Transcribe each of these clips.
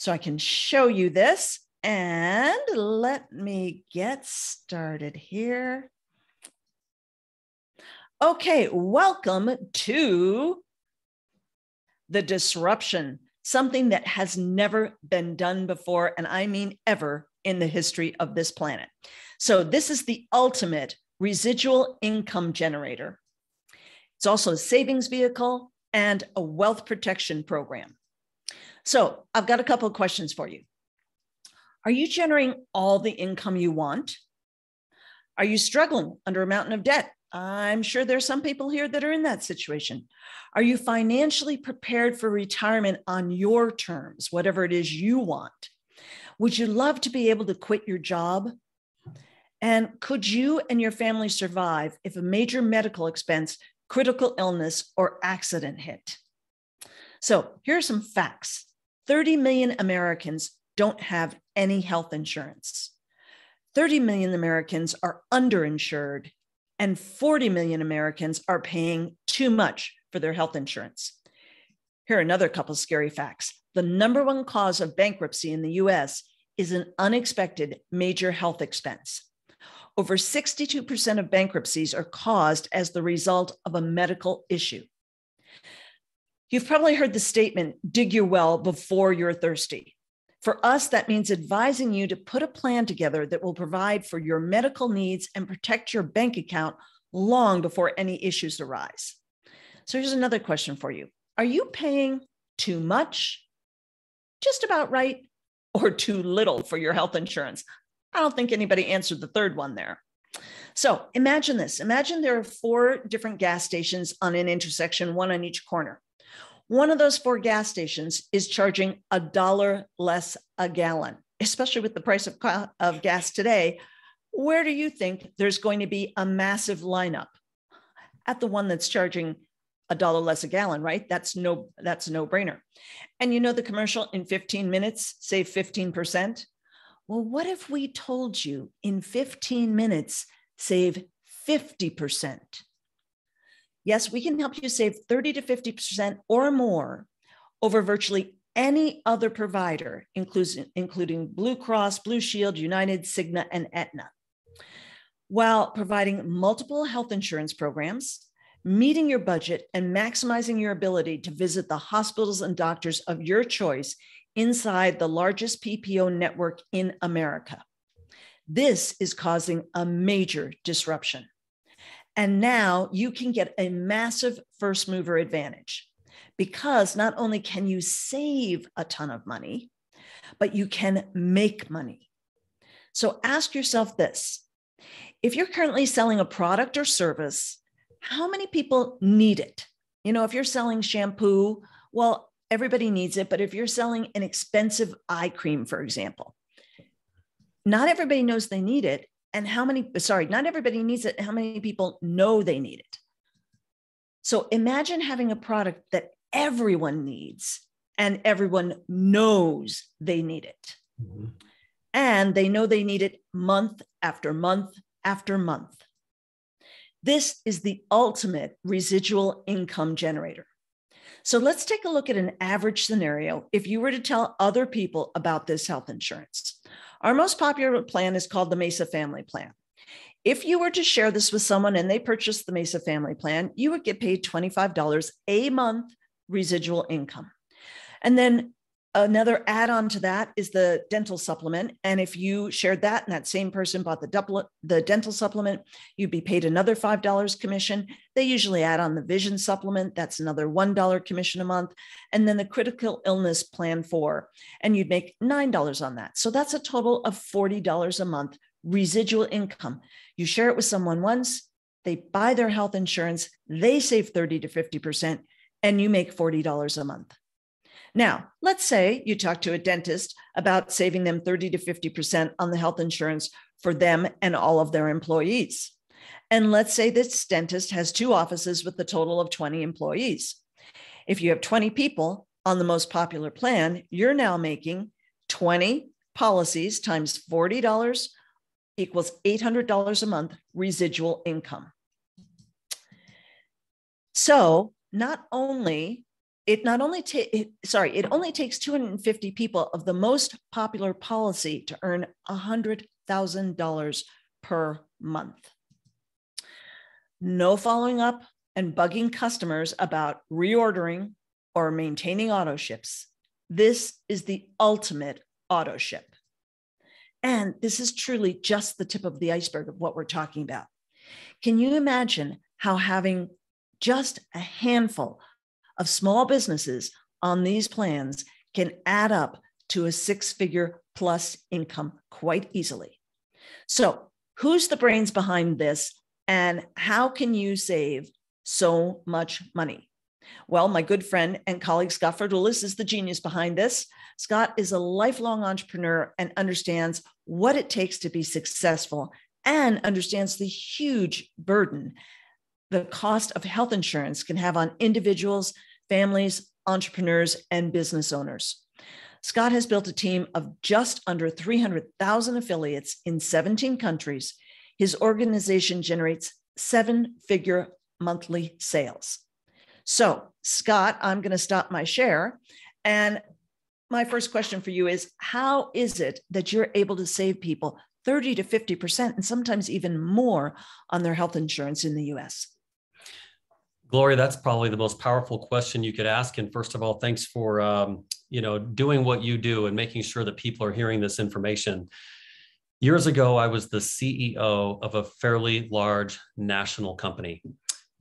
so I can show you this. And let me get started here. Okay, welcome to the disruption, something that has never been done before, and I mean ever in the history of this planet. So, this is the ultimate residual income generator. It's also a savings vehicle and a wealth protection program. So, I've got a couple of questions for you. Are you generating all the income you want? Are you struggling under a mountain of debt? I'm sure there's some people here that are in that situation. Are you financially prepared for retirement on your terms, whatever it is you want? Would you love to be able to quit your job? And could you and your family survive if a major medical expense, critical illness, or accident hit? So here are some facts 30 million Americans don't have any health insurance. 30 million Americans are underinsured, and 40 million Americans are paying too much for their health insurance. Here are another couple scary facts. The number one cause of bankruptcy in the US is an unexpected major health expense. Over 62% of bankruptcies are caused as the result of a medical issue. You've probably heard the statement dig your well before you're thirsty. For us, that means advising you to put a plan together that will provide for your medical needs and protect your bank account long before any issues arise. So here's another question for you Are you paying too much, just about right, or too little for your health insurance? I don't think anybody answered the third one there. So imagine this imagine there are four different gas stations on an intersection, one on each corner. One of those four gas stations is charging a dollar less a gallon, especially with the price of, of gas today. Where do you think there's going to be a massive lineup? At the one that's charging a dollar less a gallon, right? That's no that's a no-brainer. And you know the commercial in 15 minutes save 15%? Well, what if we told you in 15 minutes save 50%? Yes, we can help you save 30 to 50% or more over virtually any other provider, including Blue Cross, Blue Shield, United, Cigna, and Aetna, while providing multiple health insurance programs, meeting your budget, and maximizing your ability to visit the hospitals and doctors of your choice inside the largest PPO network in America. This is causing a major disruption. And now you can get a massive first mover advantage because not only can you save a ton of money, but you can make money. So ask yourself this if you're currently selling a product or service, how many people need it? You know, if you're selling shampoo, well, everybody needs it. But if you're selling an expensive eye cream, for example, not everybody knows they need it and how many, sorry, not everybody needs it. How many people know they need it? So imagine having a product that everyone needs and everyone knows they need it. Mm-hmm. And they know they need it month after month after month. This is the ultimate residual income generator. So let's take a look at an average scenario if you were to tell other people about this health insurance. Our most popular plan is called the Mesa Family Plan. If you were to share this with someone and they purchased the Mesa Family Plan, you would get paid $25 a month residual income. And then Another add on to that is the dental supplement. And if you shared that and that same person bought the, double, the dental supplement, you'd be paid another $5 commission. They usually add on the vision supplement. That's another $1 commission a month. And then the critical illness plan four, and you'd make $9 on that. So that's a total of $40 a month residual income. You share it with someone once, they buy their health insurance, they save 30 to 50%, and you make $40 a month. Now, let's say you talk to a dentist about saving them 30 to 50% on the health insurance for them and all of their employees. And let's say this dentist has two offices with a total of 20 employees. If you have 20 people on the most popular plan, you're now making 20 policies times $40 equals $800 a month residual income. So, not only it not only ta- sorry, it only takes 250 people of the most popular policy to earn $100,000 per month. No following up and bugging customers about reordering or maintaining auto ships. This is the ultimate auto ship. And this is truly just the tip of the iceberg of what we're talking about. Can you imagine how having just a handful of small businesses on these plans can add up to a six figure plus income quite easily? So, who's the brains behind this, and how can you save so much money? Well, my good friend and colleague Scott Fardulis is the genius behind this. Scott is a lifelong entrepreneur and understands what it takes to be successful and understands the huge burden the cost of health insurance can have on individuals, families, entrepreneurs, and business owners. Scott has built a team of just under 300,000 affiliates in 17 countries. His organization generates seven figure monthly sales. So, Scott, I'm going to stop my share. And my first question for you is How is it that you're able to save people 30 to 50%, and sometimes even more on their health insurance in the US? Gloria, that's probably the most powerful question you could ask. And first of all, thanks for um, you know doing what you do and making sure that people are hearing this information. Years ago, I was the CEO of a fairly large national company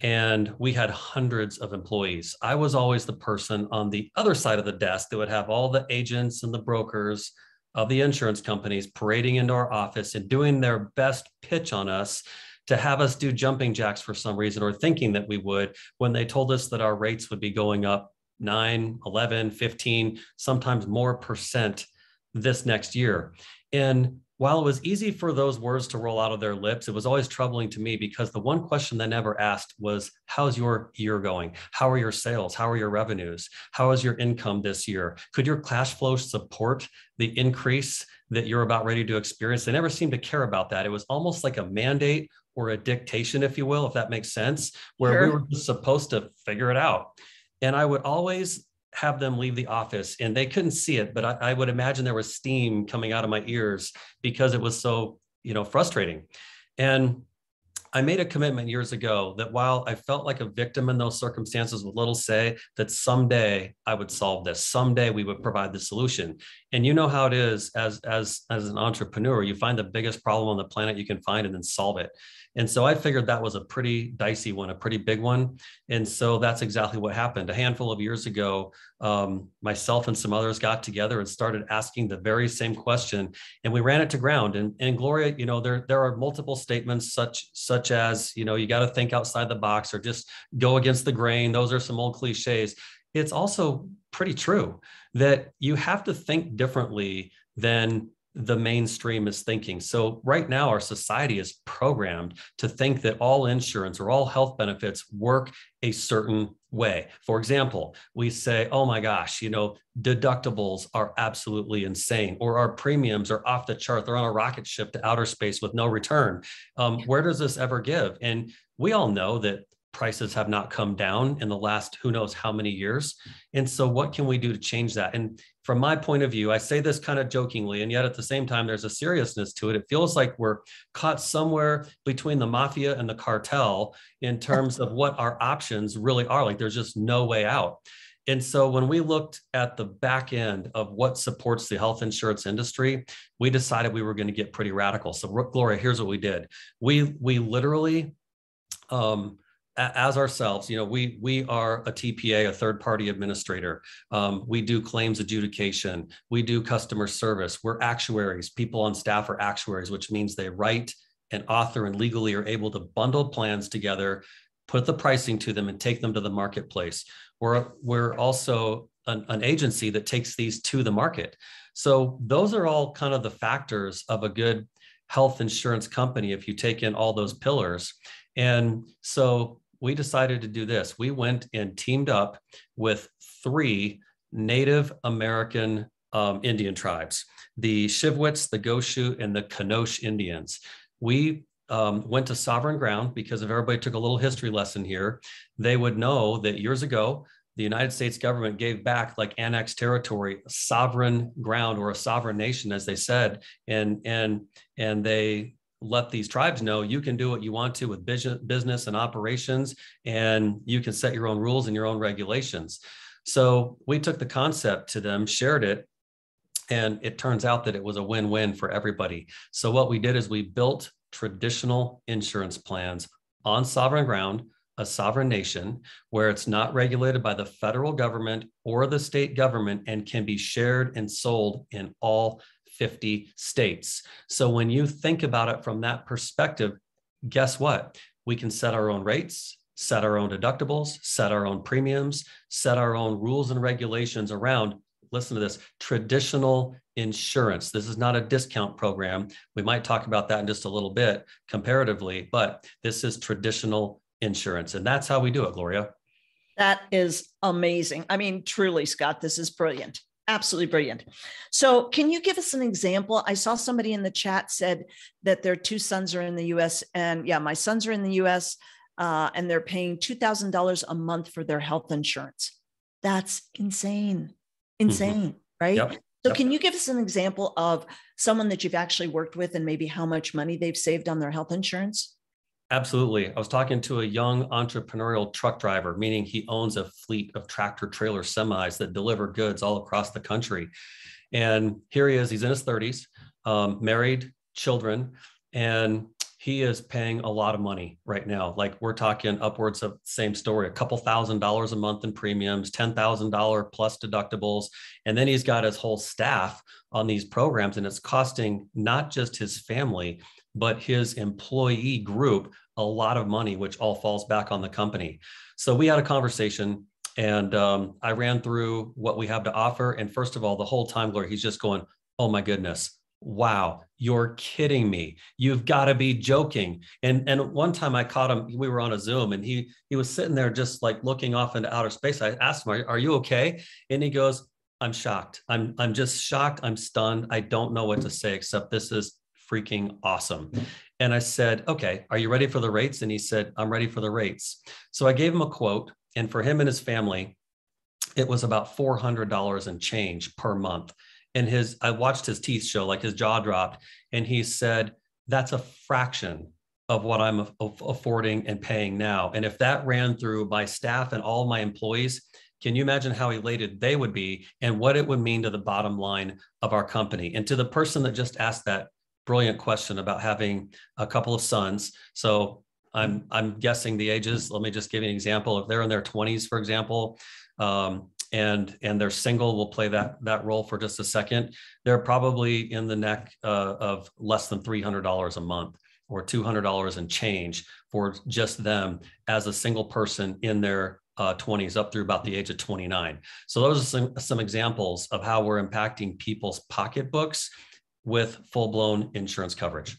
and we had hundreds of employees. I was always the person on the other side of the desk that would have all the agents and the brokers of the insurance companies parading into our office and doing their best pitch on us to have us do jumping jacks for some reason or thinking that we would when they told us that our rates would be going up 9, 11, 15, sometimes more percent this next year. And while it was easy for those words to roll out of their lips, it was always troubling to me because the one question they never asked was, How's your year going? How are your sales? How are your revenues? How is your income this year? Could your cash flow support the increase that you're about ready to experience? They never seemed to care about that. It was almost like a mandate or a dictation, if you will, if that makes sense, where sure. we were just supposed to figure it out. And I would always have them leave the office and they couldn't see it but I, I, would imagine there was steam coming out of my ears because it was so you know frustrating. And i made a commitment years ago that while i felt like a victim in those circumstances with little say that someday i would solve this. Someday we would provide the solution. And you know how it is as as as an entrepreneur you find the biggest problem on the planet you can find and then solve it and so I figured that was a pretty dicey one, a pretty big one. And so that's exactly what happened. A handful of years ago, um, myself and some others got together and started asking the very same question, and we ran it to ground. And, and Gloria, you know, there there are multiple statements such such as, you know, you got to think outside the box or just go against the grain. Those are some old cliches. It's also pretty true that you have to think differently than the mainstream is thinking. So, right now, our society is programmed to think that all insurance or all health benefits work a certain way. For example, we say, oh my gosh, you know, deductibles are absolutely insane, or our premiums are off the chart. They're on a rocket ship to outer space with no return. Um, where does this ever give? And we all know that prices have not come down in the last who knows how many years. And so, what can we do to change that? And from my point of view, I say this kind of jokingly, and yet at the same time, there's a seriousness to it. It feels like we're caught somewhere between the mafia and the cartel in terms of what our options really are. Like there's just no way out. And so when we looked at the back end of what supports the health insurance industry, we decided we were going to get pretty radical. So Gloria, here's what we did. We we literally um, as ourselves, you know, we we are a TPA, a third party administrator. Um, we do claims adjudication. We do customer service. We're actuaries. People on staff are actuaries, which means they write and author and legally are able to bundle plans together, put the pricing to them, and take them to the marketplace. We're we're also an, an agency that takes these to the market. So those are all kind of the factors of a good health insurance company if you take in all those pillars. And so we decided to do this. We went and teamed up with three Native American um, Indian tribes the Shivwits, the Goshu, and the Kanosh Indians. We um, went to sovereign ground because if everybody took a little history lesson here, they would know that years ago, the United States government gave back like annexed territory, sovereign ground or a sovereign nation, as they said, and and and they let these tribes know you can do what you want to with business and operations, and you can set your own rules and your own regulations. So we took the concept to them, shared it, and it turns out that it was a win-win for everybody. So what we did is we built traditional insurance plans on sovereign ground, a sovereign nation, where it's not regulated by the federal government or the state government and can be shared and sold in all 50 states. So when you think about it from that perspective, guess what? We can set our own rates, set our own deductibles, set our own premiums, set our own rules and regulations around listen to this traditional insurance. This is not a discount program. We might talk about that in just a little bit comparatively, but this is traditional insurance. And that's how we do it, Gloria. That is amazing. I mean, truly, Scott, this is brilliant. Absolutely brilliant. So, can you give us an example? I saw somebody in the chat said that their two sons are in the US. And yeah, my sons are in the US uh, and they're paying $2,000 a month for their health insurance. That's insane. Mm-hmm. insane, mm-hmm. right? Yep. So, yep. can you give us an example of someone that you've actually worked with and maybe how much money they've saved on their health insurance? Absolutely. I was talking to a young entrepreneurial truck driver, meaning he owns a fleet of tractor trailer semis that deliver goods all across the country. And here he is, he's in his 30s, um, married, children, and he is paying a lot of money right now. Like we're talking upwards of same story, a couple thousand dollars a month in premiums, $10,000 plus deductibles. And then he's got his whole staff on these programs and it's costing not just his family, but his employee group a lot of money, which all falls back on the company. So we had a conversation and um, I ran through what we have to offer. And first of all, the whole time, Gloria, he's just going, oh my goodness, wow you're kidding me. You've got to be joking. And and one time i caught him we were on a zoom and he he was sitting there just like looking off into outer space. I asked him are, are you okay? And he goes i'm shocked. I'm i'm just shocked. I'm stunned. I don't know what to say except this is freaking awesome. And i said okay are you ready for the rates? And he said i'm ready for the rates. So i gave him a quote and for him and his family it was about $400 and change per month. And his i watched his teeth show like his jaw dropped and he said that's a fraction of what i'm affording and paying now. And if that ran through my staff and all my employees can you imagine how elated they would be and what it would mean to the bottom line of our company? And to the person that just asked that brilliant question about having a couple of sons. So i'm i'm guessing the ages let me just give you an example. If they're in their 20s for example um, and and they're single we'll play that that role for just a second. They're probably in the neck uh, of less than $300 a month or $200 and change for just them as a single person in their uh, 20s up through about the age of 29 so those are some, some examples of how we're impacting people's pocketbooks with full-blown insurance coverage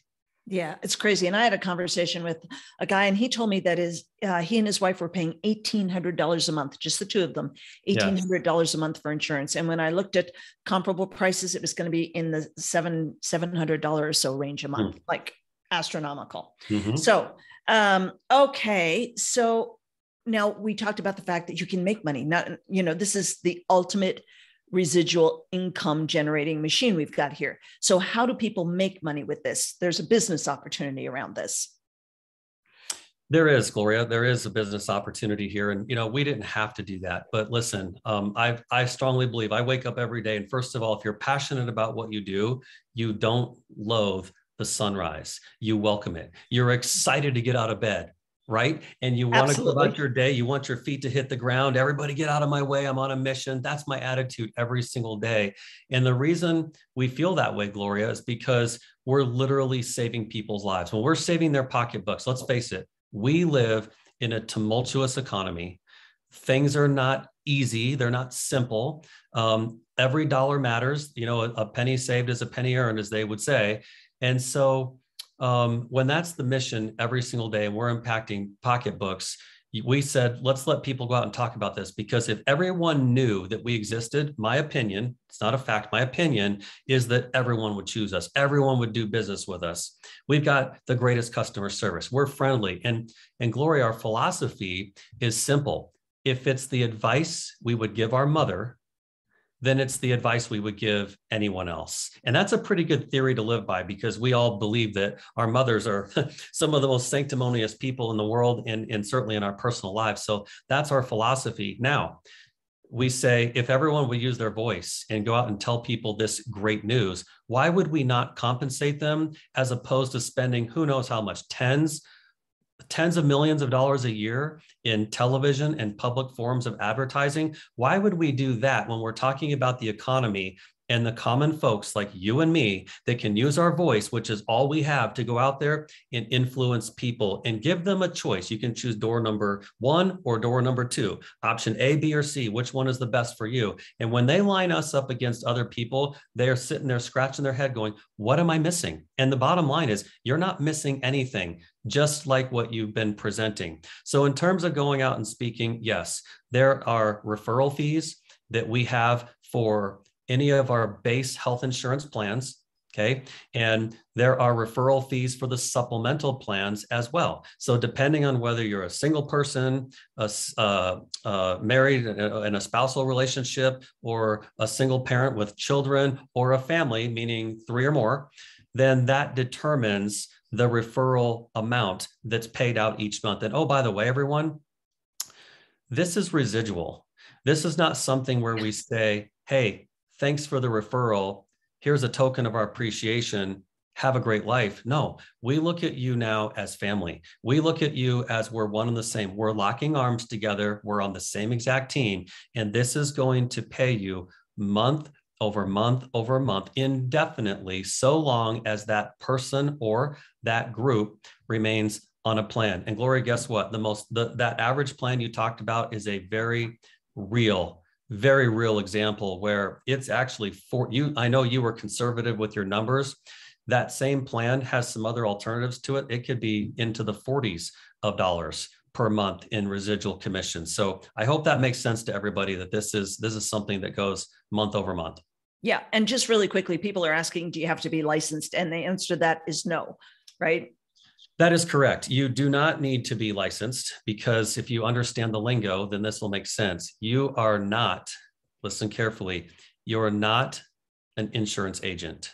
yeah, it's crazy. And I had a conversation with a guy, and he told me that his uh, he and his wife were paying eighteen hundred dollars a month, just the two of them, eighteen hundred dollars a month for insurance. And when I looked at comparable prices, it was going to be in the seven seven hundred dollars or so range a hmm. month, mm. like astronomical. Mm-hmm. So, um, okay, so now we talked about the fact that you can make money. Not you know this is the ultimate residual income generating machine we've got here. So, how do people make money with this? There's a business opportunity around this. There is, Gloria. There is a business opportunity here, and you know we didn't have to do that. But listen, um, I I strongly believe I wake up every day, and first of all, if you're passionate about what you do, you don't loathe the sunrise. You welcome it. You're excited to get out of bed right? And you want to go about your day, you want your feet to hit the ground. Everybody get out of my way. I'm on a mission. That's my attitude every single day. And the reason we feel that way, Gloria, is because we're literally saving people's lives. When we're saving their pocketbooks, let's face it, we live in a tumultuous economy. Things are not easy, they're not simple. Um, every dollar matters. You know, a, a penny saved is a penny earned, as they would say. And so um, when that's the mission every single day and we're impacting pocketbooks we said let's let people go out and talk about this because if everyone knew that we existed my opinion it's not a fact my opinion is that everyone would choose us. Everyone would do business with us. We've got the greatest customer service. We're friendly. And and gloria our philosophy is simple. If it's the advice we would give our mother, then it's the advice we would give anyone else. And that's a pretty good theory to live by because we all believe that our mothers are some of the most sanctimonious people in the world and, and certainly in our personal lives. So that's our philosophy. Now, we say if everyone would use their voice and go out and tell people this great news, why would we not compensate them as opposed to spending who knows how much tens tens of millions of dollars a year in television and public forms of advertising. Why would we do that when we're talking about the economy and the common folks like you and me that can use our voice, which is all we have to go out there and influence people and give them a choice. You can choose door number one or door number two, option A, B, or C. Which one is the best for you? And when they line us up against other people, they are sitting there scratching their head going, What am I missing? And the bottom line is, you're not missing anything just like what you've been presenting. So, in terms of going out and speaking, yes, there are referral fees that we have for any of our base health insurance plans. Okay. And there are referral fees for the supplemental plans as well. So, depending on whether you're a single person, a, uh, uh, married in a spousal relationship, or a single parent with children, or a family, meaning three or more, then that determines the referral amount that's paid out each month. And oh, by the way, everyone, this is residual. This is not something where we say, hey, thanks for the referral. Here's a token of our appreciation. Have a great life. No, we look at you now as family. We look at you as we're one and the same. We're locking arms together. We're on the same exact team. And this is going to pay you month over month over month indefinitely, so long as that person or that group remains on a plan. And Gloria, guess what? The most the, that average plan you talked about is a very real very real example where it's actually for you. I know you were conservative with your numbers. That same plan has some other alternatives to it. It could be into the 40s of dollars per month in residual commissions. So I hope that makes sense to everybody that this is this is something that goes month over month. Yeah, and just really quickly, people are asking, do you have to be licensed? And the answer to that is no, right? That is correct. You do not need to be licensed because if you understand the lingo, then this will make sense. You are not, listen carefully, you're not an insurance agent.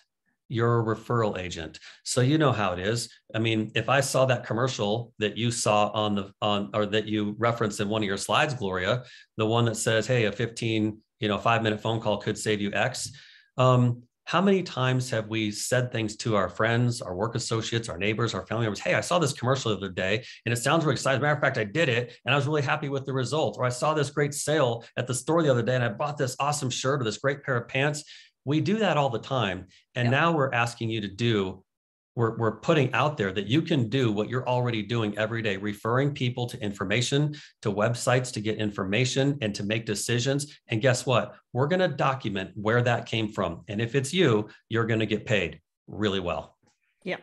You're a referral agent. So you know how it is. I mean, if I saw that commercial that you saw on the on or that you referenced in one of your slides, Gloria, the one that says, hey, a 15, you know, five minute phone call could save you X. Um, how many times have we said things to our friends, our work associates, our neighbors, our family members? Hey, I saw this commercial the other day and it sounds really exciting. As a matter of fact, I did it and I was really happy with the results. Or I saw this great sale at the store the other day and I bought this awesome shirt or this great pair of pants. We do that all the time. And yeah. now we're asking you to do we're, we're putting out there that you can do what you're already doing every day, referring people to information, to websites to get information and to make decisions. And guess what? We're going to document where that came from. And if it's you, you're going to get paid really well. Yeah.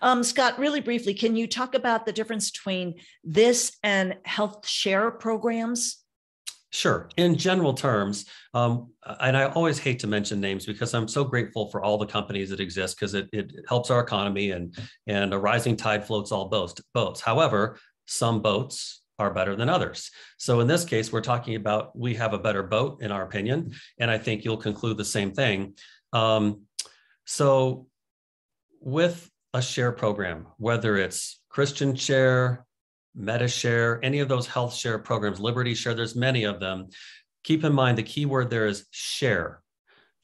Um, Scott, really briefly, can you talk about the difference between this and health share programs? Sure. In general terms, um, and I always hate to mention names because I'm so grateful for all the companies that exist because it, it helps our economy and and a rising tide floats all boats. boats. However, some boats are better than others. So in this case, we're talking about we have a better boat in our opinion, and I think you'll conclude the same thing. Um, so with a share program, whether it's Christian Share, MediShare, any of those health share programs, Liberty Share, there's many of them. Keep in mind the key word there is share.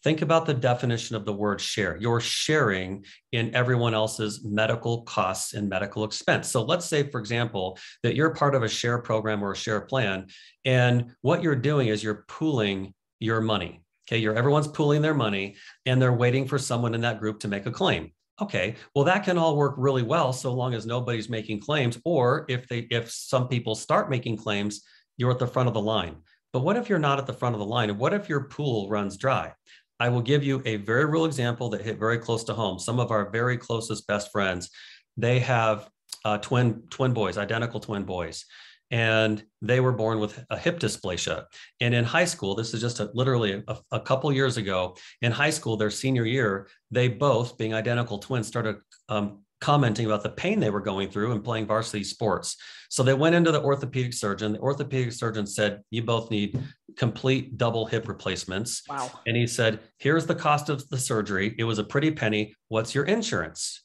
Think about the definition of the word share. You're sharing in everyone else's medical costs and medical expense. So let's say, for example, that you're part of a share program or a share plan, and what you're doing is you're pooling your money. Okay, you're everyone's pooling their money and they're waiting for someone in that group to make a claim okay well that can all work really well so long as nobody's making claims or if they if some people start making claims you're at the front of the line. But what if you're not at the front of the line? And what if your pool runs dry? I will give you a very real example that hit very close to home. Some of our very closest best friends they have uh, twin twin boys identical twin boys and they were born with a hip dysplasia. And in high school, this is just a, literally a, a, couple years ago, in high school, their senior year, they both, being identical twins, started um, commenting about the pain they were going through and playing varsity sports. So they went into the orthopedic surgeon. The orthopedic surgeon said, You both need complete double hip replacements. Wow. And he said, Here's the cost of the surgery. It was a pretty penny. What's your insurance?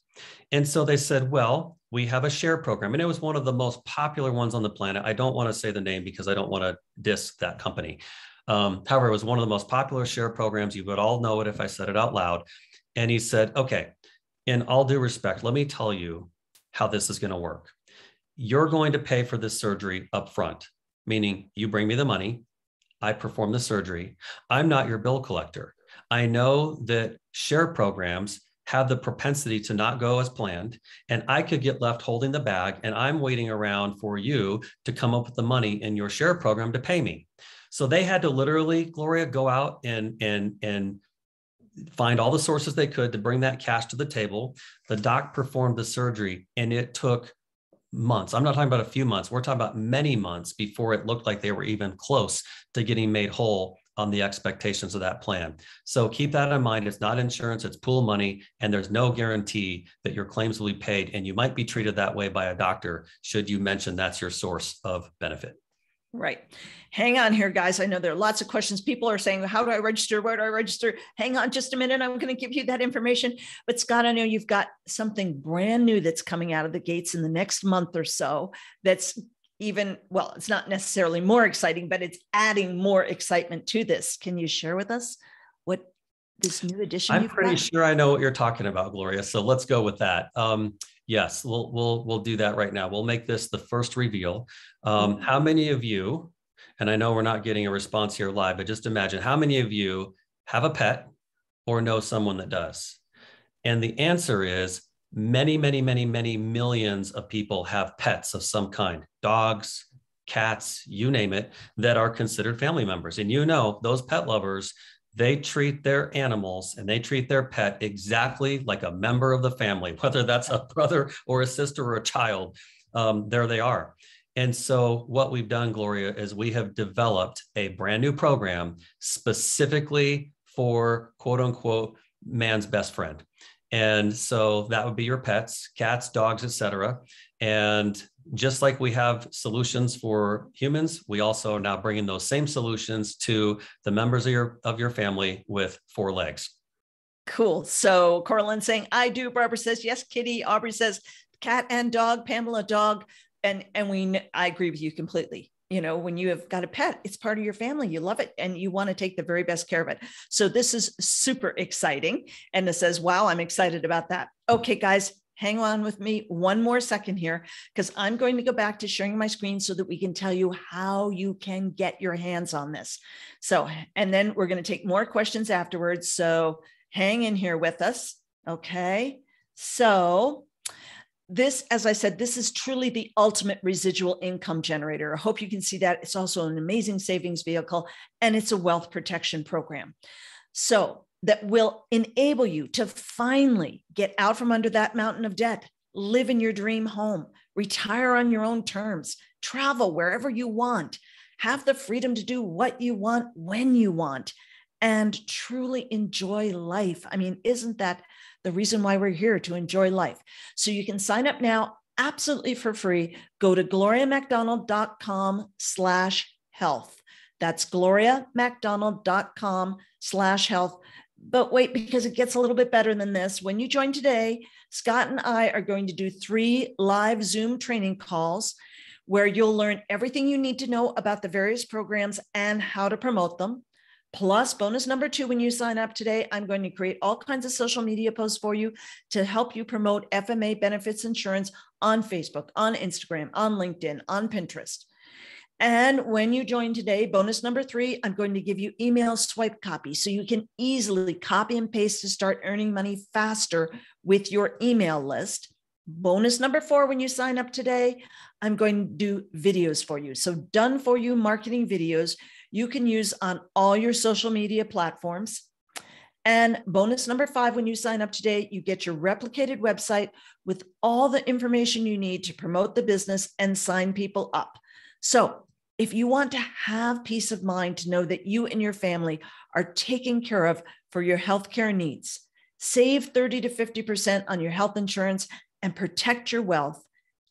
And so they said, Well, we have a share program. And it was one of the most popular ones on the planet. I don't want to say the name because I don't want to diss that company. Um, however, it was one of the most popular share programs. You would all know it if I said it out loud. And he said, Okay, in all due respect, let me tell you how this is going to work. You're going to pay for this surgery up front, meaning you bring me the money, I perform the surgery. I'm not your bill collector. I know that share programs have the propensity to not go as planned, and I could get left holding the bag, and I'm waiting around for you to come up with the money in your share program to pay me. So they had to literally, Gloria, go out and and and find all the sources they could to bring that cash to the table. The doc performed the surgery and it took months. I'm not talking about a few months. We're talking about many months before it looked like they were even close to getting made whole on the expectations of that plan. So keep that in mind. It's not insurance, it's pool money, and there's no guarantee that your claims will be paid. And you might be treated that way by a doctor should you mention that's your source of benefit. Right. Hang on here, guys. I know there are lots of questions. People are saying, How do I register? Where do I register? Hang on just a minute. I'm going to give you that information. But, Scott, I know you've got something brand new that's coming out of the gates in the next month or so that's even, well, it's not necessarily more exciting, but it's adding more excitement to this. Can you share with us what this new edition? I'm pretty got? sure I know what you're talking about, Gloria. So let's go with that. Um, yes, we'll we'll we'll do that right now. We'll make this the first reveal. Um, mm-hmm. how many of you? And I know we're not getting a response here live, but just imagine how many of you have a pet or know someone that does. And the answer is many, many, many, many millions of people have pets of some kind dogs, cats, you name it, that are considered family members. And you know, those pet lovers they treat their animals and they treat their pet exactly like a member of the family, whether that's a brother or a sister or a child. Um, there they are. And so, what we've done, Gloria, is we have developed a brand new program specifically for quote unquote man's best friend. And so that would be your pets, cats, dogs, etc. And just like we have solutions for humans, we also are now bringing those same solutions to the members of your of your family with four legs. Cool. So Coraline saying, I do. Barbara says, yes, kitty. Aubrey says, cat and dog, Pamela, dog. And and we I agree with you completely. You know, when you have got a pet, it's part of your family. You love it and you want to take the very best care of it. So this is super exciting. And it says, wow, I'm excited about that. Okay, guys, hang on with me one more second here because I'm going to go back to sharing my screen so that we can tell you how you can get your hands on this. So, and then we're going to take more questions afterwards. So hang in here with us. Okay. So, this, as I said, this is truly the ultimate residual income generator. I hope you can see that. It's also an amazing savings vehicle and it's a wealth protection program. So, that will enable you to finally get out from under that mountain of debt, live in your dream home, retire on your own terms, travel wherever you want, have the freedom to do what you want when you want, and truly enjoy life. I mean, isn't that the reason why we're here to enjoy life? So you can sign up now absolutely for free. Go to gloriamacdonald.com slash health. That's gloriamacdonald.com slash health but wait, because it gets a little bit better than this. When you join today, Scott and I are going to do three live Zoom training calls where you'll learn everything you need to know about the various programs and how to promote them. Plus, bonus number two, when you sign up today, I'm going to create all kinds of social media posts for you to help you promote FMA benefits insurance on Facebook, on Instagram, on LinkedIn, on Pinterest. And when you join today, bonus number three, I'm going to give you email swipe copy so you can easily copy and paste to start earning money faster with your email list. Bonus number four, when you sign up today, I'm going to do videos for you. So, done for you marketing videos you can use on all your social media platforms. And bonus number five, when you sign up today, you get your replicated website with all the information you need to promote the business and sign people up. So, if you want to have peace of mind to know that you and your family are taken care of for your healthcare needs, save 30 to 50% on your health insurance and protect your wealth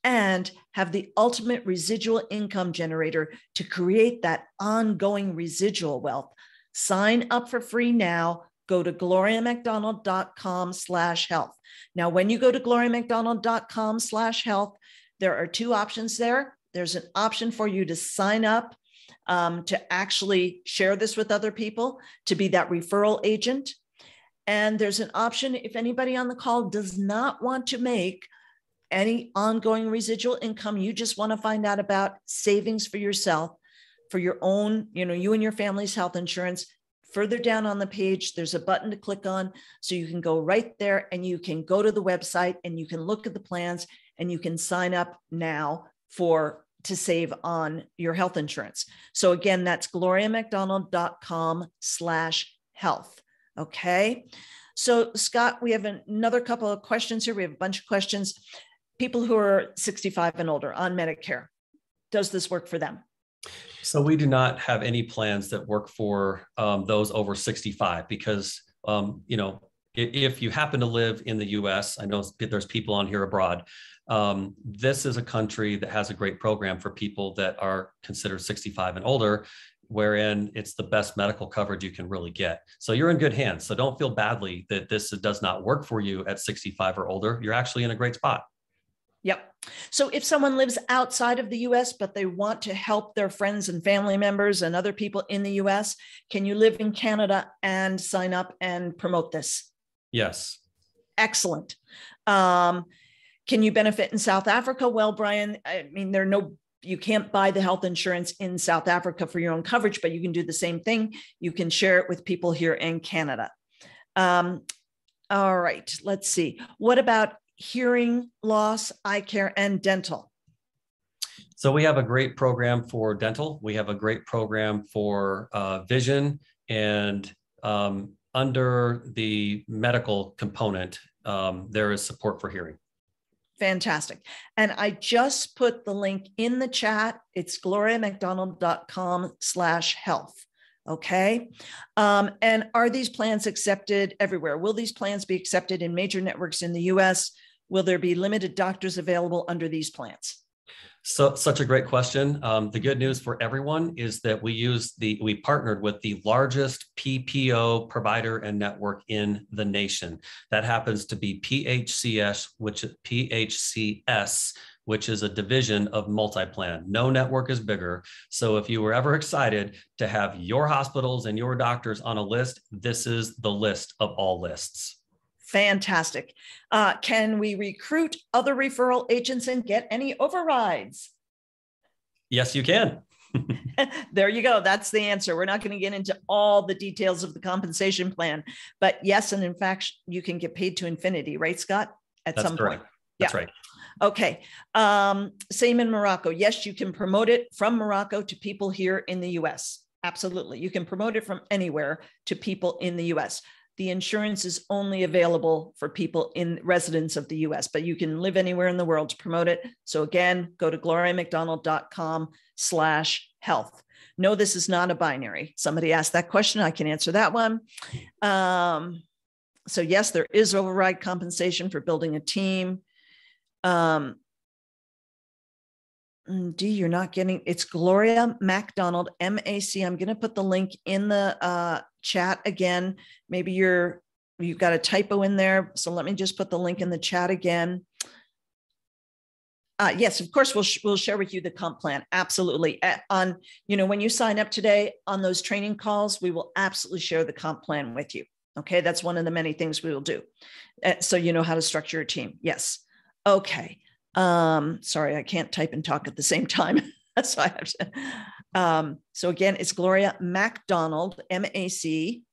and have the ultimate residual income generator to create that ongoing residual wealth. Sign up for free now. Go to gloriamacdonald.com slash health. Now, when you go to gloriamacdonald.com slash health, there are two options there. There's an option for you to sign up um, to actually share this with other people, to be that referral agent. And there's an option if anybody on the call does not want to make any ongoing residual income, you just want to find out about savings for yourself, for your own, you know, you and your family's health insurance. Further down on the page, there's a button to click on. So you can go right there and you can go to the website and you can look at the plans and you can sign up now for to save on your health insurance. So again, that's gloriamacdonald.com slash health. Okay. So Scott, we have another couple of questions here. We have a bunch of questions. People who are 65 and older on Medicare, does this work for them? So we do not have any plans that work for um, those over 65 because, um, you know, if you happen to live in the US, I know there's people on here abroad. Um, this is a country that has a great program for people that are considered 65 and older, wherein it's the best medical coverage you can really get. So you're in good hands. So don't feel badly that this does not work for you at 65 or older. You're actually in a great spot. Yep. So if someone lives outside of the US, but they want to help their friends and family members and other people in the US, can you live in Canada and sign up and promote this? Yes. Excellent. Um, can you benefit in South Africa? Well, Brian, I mean, there are no you can't buy the health insurance in South Africa for your own coverage, but you can do the same thing. You can share it with people here in Canada. Um, all right, let's see. What about hearing loss, eye care, and dental? So we have a great program for dental. We have a great program for uh, vision, and um, under the medical component, um, there is support for hearing. Fantastic. And I just put the link in the chat. It's gloriamacdonald.com slash health. Okay. Um, and are these plans accepted everywhere? Will these plans be accepted in major networks in the US? Will there be limited doctors available under these plans? So, such a great question. Um, the good news for everyone is that we use the we partnered with the largest PPO provider and network in the nation. That happens to be PHCS, which PHCS, which is a division of MultiPlan. No network is bigger. So, if you were ever excited to have your hospitals and your doctors on a list, this is the list of all lists. Fantastic. Uh, can we recruit other referral agents and get any overrides? Yes, you can. there you go. That's the answer. We're not going to get into all the details of the compensation plan, but yes, and in fact, you can get paid to infinity, right, Scott? At That's some correct. point. That's yeah. right. Okay. Um, same in Morocco. Yes, you can promote it from Morocco to people here in the US. Absolutely. You can promote it from anywhere to people in the US the insurance is only available for people in residents of the US, but you can live anywhere in the world to promote it. So again, go to gloriamacdonald.com slash health. No, this is not a binary. Somebody asked that question. I can answer that one. Um, so yes, there is override compensation for building a team. Um, mm, D, you're not getting it's Gloria MacDonald, M A C. I'm going to put the link in the uh, chat again. Maybe you're you've got a typo in there. So let me just put the link in the chat again. Uh, yes, of course, we'll, sh- we'll share with you the comp plan. Absolutely. On, you know, when you sign up today on those training calls, we will absolutely share the comp plan with you. Okay. That's one of the many things we will do. Uh, so you know how to structure a team. Yes. Okay. Um, sorry, I can't type and talk at the same time. so I have to, um, so again, it's Gloria MacDonald, M-A-C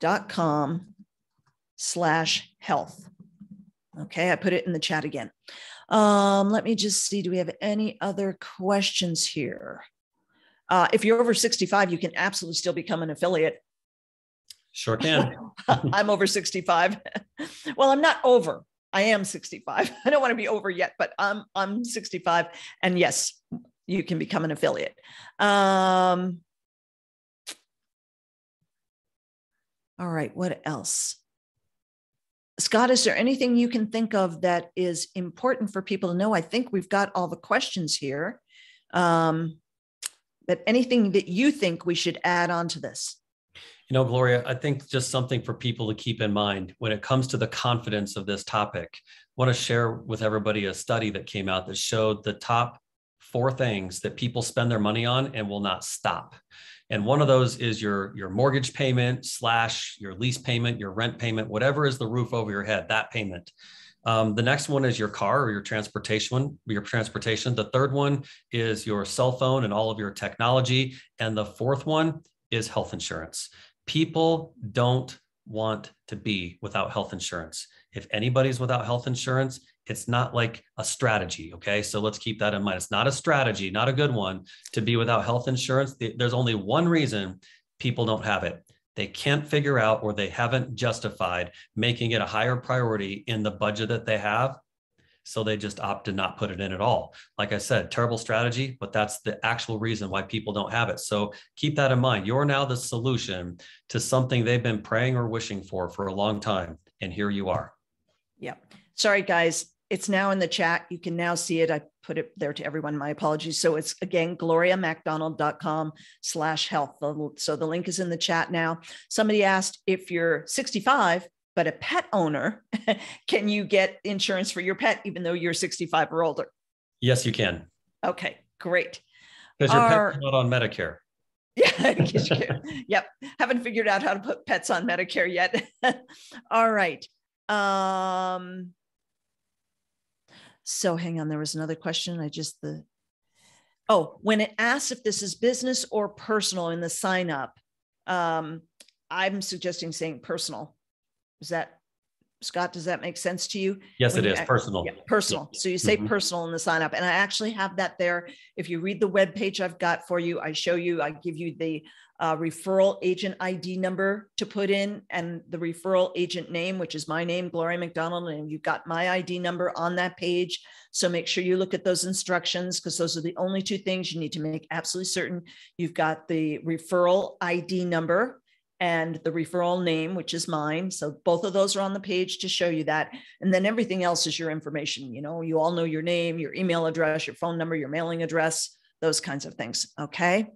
dot com slash health. Okay, I put it in the chat again. Um, let me just see, do we have any other questions here? Uh, if you're over 65, you can absolutely still become an affiliate. Sure can. I'm over 65. well, I'm not over. I am 65. I don't want to be over yet, but I'm I'm 65. And yes, you can become an affiliate. Um, all right, what else? Scott, is there anything you can think of that is important for people to know? I think we've got all the questions here. Um, but anything that you think we should add on to this? You know, Gloria, I think just something for people to keep in mind when it comes to the confidence of this topic. I want to share with everybody a study that came out that showed the top four things that people spend their money on and will not stop. And one of those is your, your mortgage payment slash your lease payment, your rent payment, whatever is the roof over your head, that payment. Um, the next one is your car or your transportation, your transportation. The third one is your cell phone and all of your technology. And the fourth one is health insurance. People don't want to be without health insurance. If anybody's without health insurance, it's not like a strategy. Okay. So let's keep that in mind. It's not a strategy, not a good one to be without health insurance. There's only one reason people don't have it. They can't figure out or they haven't justified making it a higher priority in the budget that they have. So they just opt to not put it in at all. Like I said, terrible strategy, but that's the actual reason why people don't have it. So keep that in mind. You're now the solution to something they've been praying or wishing for for a long time. And here you are. Yeah. Sorry, guys. It's now in the chat. You can now see it. I put it there to everyone. My apologies. So it's again, gloriamacdonald.com slash health. So the link is in the chat now. Somebody asked if you're 65, but a pet owner, can you get insurance for your pet even though you're 65 or older? Yes, you can. Okay, great. Because your Our, pet's not on Medicare. Yeah, yep. Haven't figured out how to put pets on Medicare yet. All right. Um, so hang on, there was another question. I just the oh, when it asks if this is business or personal in the sign up, um, I'm suggesting saying personal. Is that Scott? Does that make sense to you? Yes, when it is personal. Yeah, personal. So you say mm-hmm. personal in the sign up, and I actually have that there. If you read the web page I've got for you, I show you. I give you the uh, referral agent ID number to put in and the referral agent name, which is my name, Gloria MacDonald, and you've got my ID number on that page. So make sure you look at those instructions because those are the only two things you need to make absolutely certain you've got the referral ID number and the referral name, which is mine. So both of those are on the page to show you that. And then everything else is your information. You know, you all know your name, your email address, your phone number, your mailing address, those kinds of things. Okay.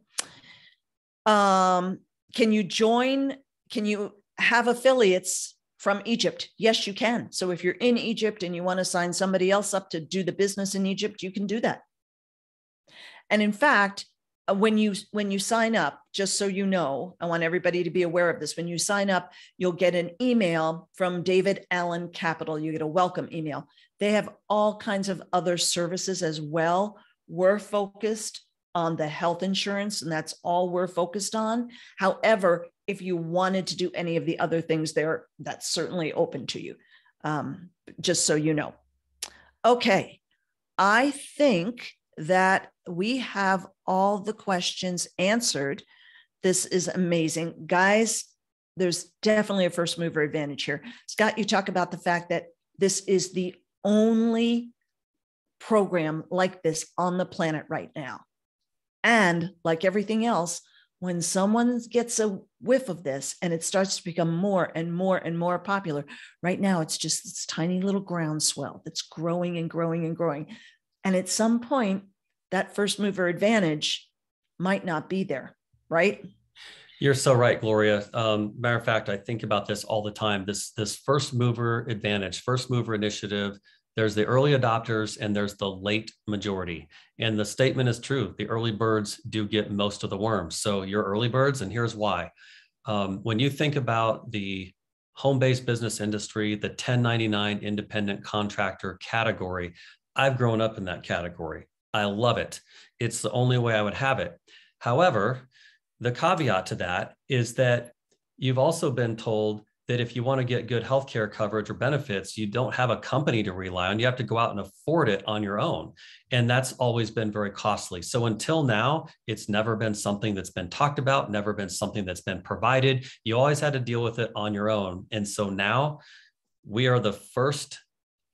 Um, can you join? Can you have affiliates from Egypt? Yes, you can. So if you're in Egypt and you want to sign somebody else up to do the business in Egypt, you can do that. And in fact, when you when you sign up just so you know i want everybody to be aware of this when you sign up you'll get an email from david allen capital you get a welcome email they have all kinds of other services as well we're focused on the health insurance, and that's all we're focused on. However, if you wanted to do any of the other things there, that's certainly open to you, um, just so you know. Okay, I think that we have all the questions answered. This is amazing. Guys, there's definitely a first mover advantage here. Scott, you talk about the fact that this is the only program like this on the planet right now. And like everything else, when someone gets a whiff of this and it starts to become more and more and more popular, right now it's just this tiny little groundswell that's growing and growing and growing. And at some point, that first mover advantage might not be there, right? You're so right, Gloria. Um, matter of fact, I think about this all the time. This this first mover advantage, first mover initiative there's the early adopters and there's the late majority. And the statement is true. The early birds do get most of the worms. So you're early birds, and here's why. Um, when you think about the home-based business industry, the 1099 independent contractor category, I've grown up in that category. I love it. It's the only way I would have it. However, the caveat to that is that you've also been told that if you want to get good healthcare coverage or benefits, you don't have a company to rely on. You have to go out and afford it on your own. And that's always been very costly. So until now, it's never been something that's been talked about, never been something that's been provided. You always had to deal with it on your own. And so now we are the first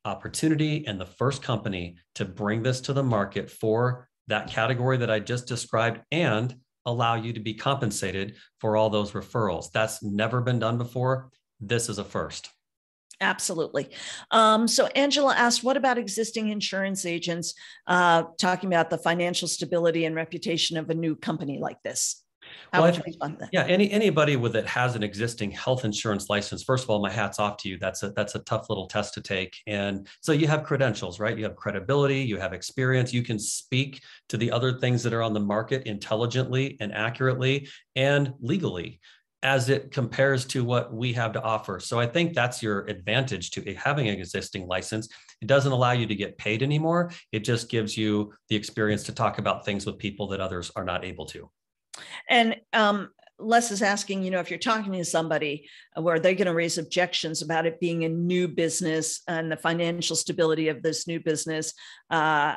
opportunity and the first company to bring this to the market for that category that I just described and allow you to be compensated for all those referrals. That's never been done before this is a first. Absolutely. Um, so Angela asked, what about existing insurance agents uh, talking about the financial stability and reputation of a new company like this? How well, Yeah, any anybody with that has an existing health insurance license. First of all, my hat's off to you. That's a that's a tough little test to take. And so you have credentials, right? You have credibility, you have experience, you can speak to the other things that are on the market intelligently and accurately and legally as it compares to what we have to offer. So I think that's your advantage to having an existing license. It doesn't allow you to get paid anymore. It just gives you the experience to talk about things with people that others are not able to. And um, Les is asking, you know, if you're talking to somebody uh, where they're going to raise objections about it being a new business and the financial stability of this new business, uh,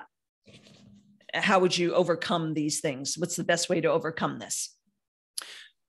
how would you overcome these things? What's the best way to overcome this?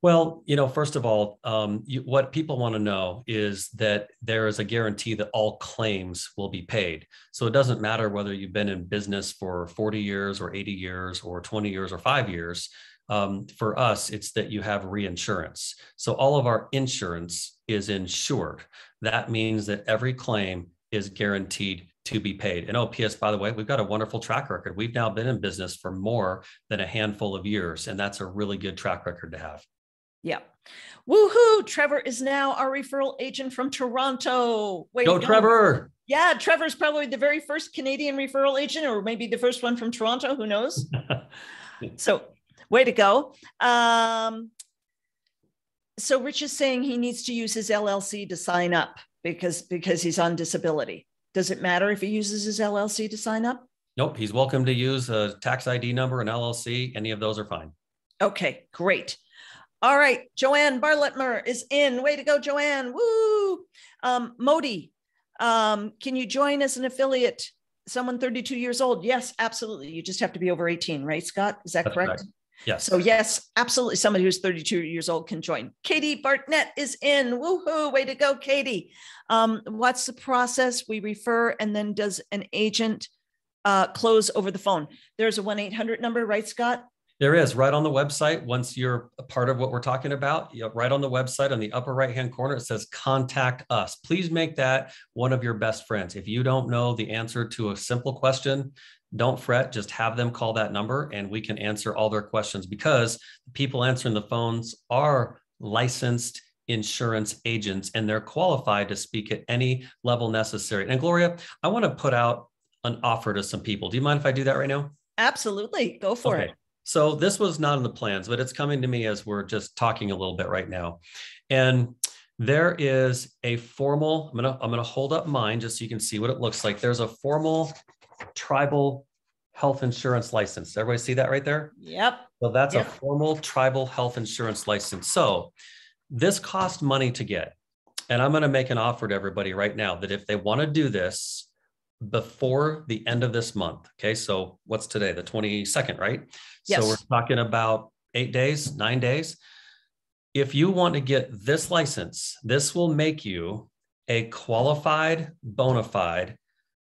Well, you know, first of all, um, you, what people want to know is that there is a guarantee that all claims will be paid. So it doesn't matter whether you've been in business for 40 years or 80 years or 20 years or five years um, for us, it's that you have reinsurance. So all of our insurance is insured. That means that every claim is guaranteed to be paid. And OPS, by the way, we've got a wonderful track record. We've now been in business for more than a handful of years, and that's a really good track record to have. Yeah. Woohoo! Trevor is now our referral agent from Toronto. Wait, go, Trevor. Yeah, Trevor's probably the very first Canadian referral agent, or maybe the first one from Toronto. Who knows? so way to go. Um, so Rich is saying he needs to use his LLC to sign up because because he's on disability. Does it matter if he uses his LLC to sign up? Nope. He's welcome to use a tax ID number, an LLC. Any of those are fine. Okay, great. All right, Joanne Barletmer is in. Way to go, Joanne. Woo! Um, Modi, um, can you join as an affiliate? Someone 32 years old? Yes, absolutely. You just have to be over 18, right, Scott? Is that That's correct? Yes. So yes, absolutely. Somebody who's 32 years old can join. Katie Bartnett is in. Woohoo! Way to go, Katie. Um, what's the process? We refer, and then does an agent uh, close over the phone? There's a 1-800 number, right, Scott? There is right on the website. Once you're a part of what we're talking about, you know, right on the website on the upper right hand corner, it says contact us. Please make that one of your best friends. If you don't know the answer to a simple question, don't fret, just have them call that number and we can answer all their questions because the people answering the phones are licensed insurance agents and they're qualified to speak at any level necessary. And Gloria, I want to put out an offer to some people. Do you mind if I do that right now? Absolutely. Go for okay. it. So this was not in the plans, but it's coming to me as we're just talking a little bit right now. And there is a formal, I'm gonna, I'm gonna hold up mine just so you can see what it looks like. There's a formal tribal health insurance license. Everybody see that right there? Yep. So that's yep. a formal tribal health insurance license. So this costs money to get. And I'm going to make an offer to everybody right now that if they want to do this before the end of this month, okay, so what's today, the 22nd, right? Yes. So we're talking about eight days, nine days. If you want to get this license, this will make you a qualified, bona fide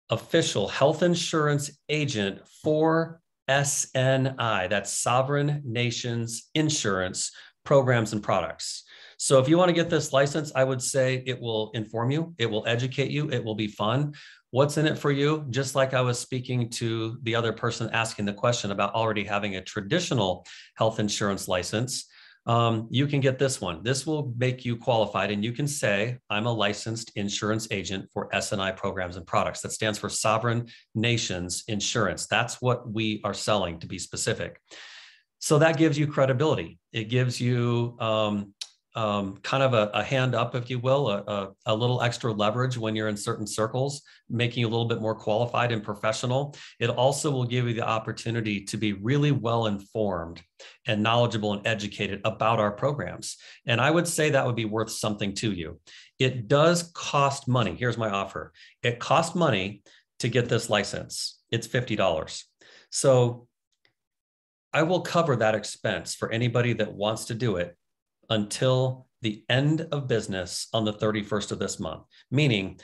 official health insurance agent for SNI, that's Sovereign Nations Insurance Programs and Products. So if you want to get this license, I would say it will inform you, it will educate you, it will be fun. What's in it for you? Just like I was speaking to the other person asking the question about already having a traditional health insurance license um, you can get this one. This will make you qualified, and you can say, I'm a licensed insurance agent for SNI programs and products. That stands for Sovereign Nations Insurance. That's what we are selling, to be specific. So that gives you credibility. It gives you um, um, kind of a, a, hand up, if you will, a, a, a, little extra leverage when you're in certain circles, making you a little bit more qualified and professional. It also will give you the opportunity to be really well informed and knowledgeable and educated about our programs. And I would say that would be worth something to you. It does cost money. Here's my offer it costs money to get this license, it's $50. So I will cover that expense for anybody that wants to do it until the end of business on the 31st of this month, meaning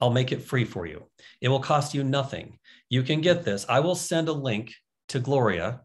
I'll make it free for you. It will cost you nothing. You can get this. I will send a link to Gloria.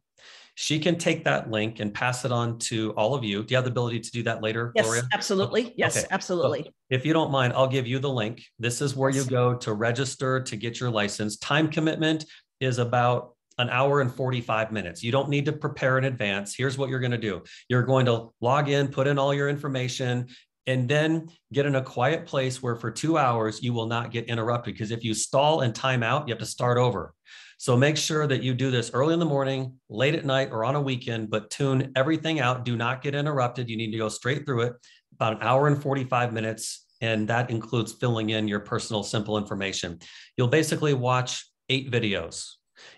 She can take that link and pass it on to all of you. Do you have the ability to do that later, yes, Gloria? Absolutely. Yes, okay. absolutely. So if you don't mind, I'll give you the link. This is where you go to register to get your license. Time commitment is about an hour and 45 minutes. You don't need to prepare in advance. Here's what you're going to do you're going to log in, put in all your information, and then get in a quiet place where for two hours you will not get interrupted. Because if you stall and time out, you have to start over. So make sure that you do this early in the morning, late at night, or on a weekend, but tune everything out. Do not get interrupted. You need to go straight through it, about an hour and 45 minutes. And that includes filling in your personal simple information. You'll basically watch eight videos.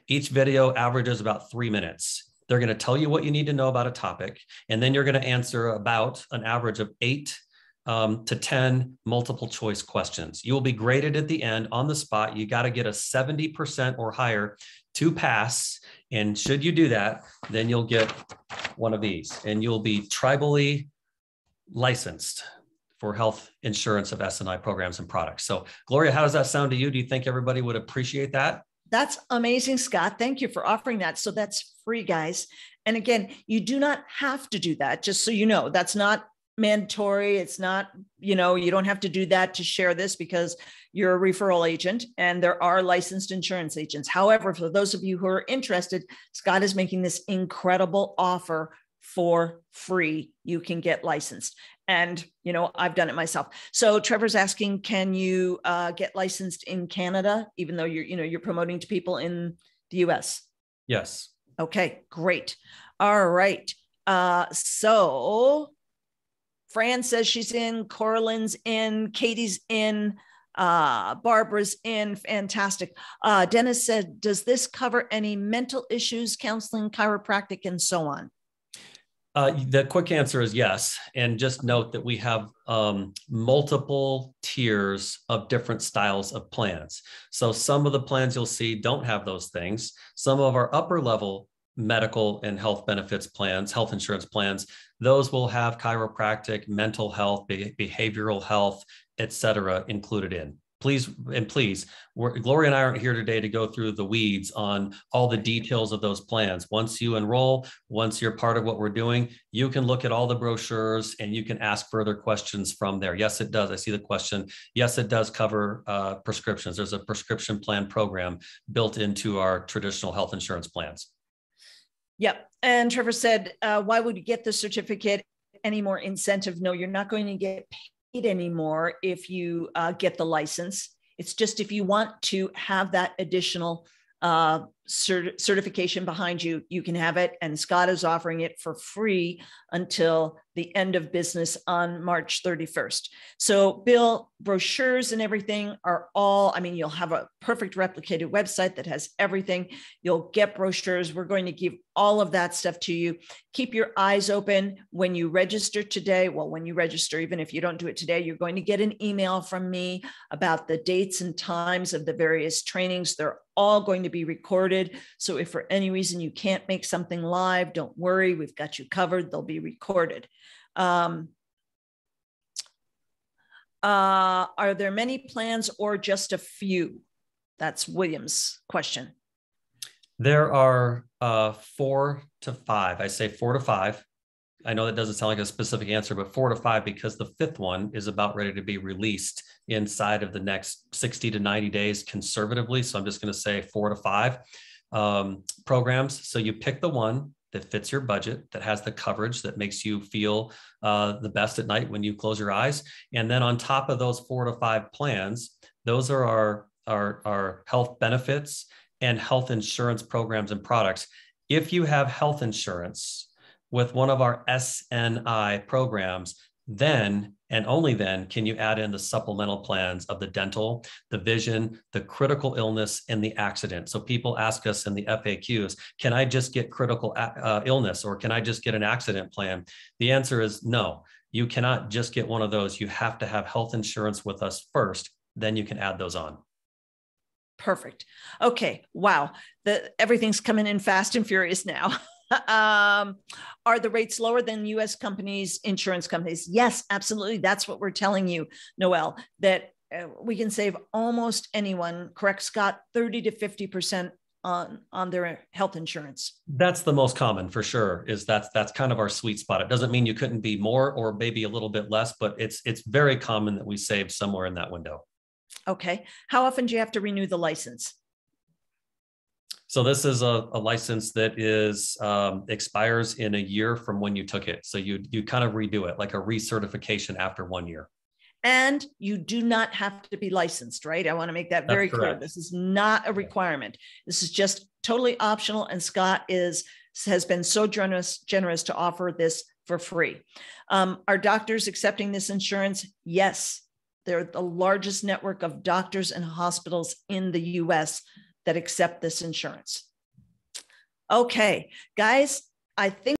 Each video averages about three minutes. They're going to tell you what you need to know about a topic, and then you're going to answer about an average of eight um, to 10 multiple choice questions. You will be graded at the end on the spot. You got to get a 70% or higher to pass. And should you do that, then you'll get one of these and you'll be tribally licensed for health insurance of SNI programs and products. So, Gloria, how does that sound to you? Do you think everybody would appreciate that? That's amazing, Scott. Thank you for offering that. So, that's free, guys. And again, you do not have to do that, just so you know. That's not mandatory. It's not, you know, you don't have to do that to share this because you're a referral agent and there are licensed insurance agents. However, for those of you who are interested, Scott is making this incredible offer for free. You can get licensed. And, you know, I've done it myself. So Trevor's asking, can you uh, get licensed in Canada, even though you're, you know, you're promoting to people in the US? Yes. Okay, great. All right. Uh, so Fran says she's in, Coraline's in, Katie's in, uh, Barbara's in. Fantastic. Uh, Dennis said, Does this cover any mental issues, counseling, chiropractic, and so on? Uh, the quick answer is yes. And just note that we have um, multiple tiers of different styles of plans. So some of the plans you'll see don't have those things. Some of our upper level medical and health benefits plans, health insurance plans, those will have chiropractic, mental health, behavioral health, et cetera, included in. Please and please, Gloria and I aren't here today to go through the weeds on all the details of those plans. Once you enroll, once you're part of what we're doing, you can look at all the brochures and you can ask further questions from there. Yes, it does. I see the question. Yes, it does cover uh, prescriptions. There's a prescription plan program built into our traditional health insurance plans. Yep. And Trevor said, uh, why would you get the certificate? Any more incentive? No, you're not going to get paid anymore if you uh, get the license. It's just if you want to have that additional uh, cert- certification behind you, you can have it. And Scott is offering it for free until the end of business on March 31st. So, Bill, brochures and everything are all, I mean, you'll have a perfect replicated website that has everything. You'll get brochures. We're going to give all of that stuff to you. Keep your eyes open when you register today. Well, when you register, even if you don't do it today, you're going to get an email from me about the dates and times of the various trainings. They're all going to be recorded. So, if for any reason you can't make something live, don't worry. We've got you covered. They'll be recorded. Um, uh, are there many plans or just a few? That's William's question. There are uh, four to five. I say four to five. I know that doesn't sound like a specific answer, but four to five because the fifth one is about ready to be released inside of the next 60 to 90 days conservatively. So I'm just going to say four to five um, programs. So you pick the one that fits your budget, that has the coverage that makes you feel uh, the best at night when you close your eyes. And then on top of those four to five plans, those are our, our, our health benefits and health insurance programs and products. If you have health insurance with one of our SNI programs, then and only then can you add in the supplemental plans of the dental, the vision, the critical illness, and the accident. So people ask us in the FAQs, can I just get critical uh, illness or can I just get an accident plan? The answer is no. You cannot just get one of those. You have to have health insurance with us first, then you can add those on. Perfect. Okay. Wow. The everything's coming in fast and furious now. um, are the rates lower than US companies, insurance companies? Yes, absolutely. That's what we're telling you, Noel, that uh, we can save almost anyone, correct, Scott, 30 to 50% on on their health insurance. That's the most common for sure. Is that's that's kind of our sweet spot. It doesn't mean you couldn't be more or maybe a little bit less, but it's it's very common that we save somewhere in that window. Okay. How often do you have to renew the license? So this is a, a license that is um, expires in a year from when you took it. So you you kind of redo it like a recertification after one year. And you do not have to be licensed, right? I want to make that very clear. This is not a requirement. This is just totally optional. And Scott is has been so generous generous to offer this for free. Um, are doctors accepting this insurance? Yes, they're the largest network of doctors and hospitals in the U.S that accept this insurance. Okay, guys, I think